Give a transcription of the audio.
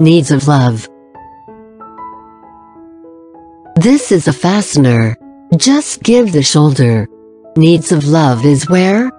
Needs of love. This is a fastener. Just give the shoulder. Needs of love is where?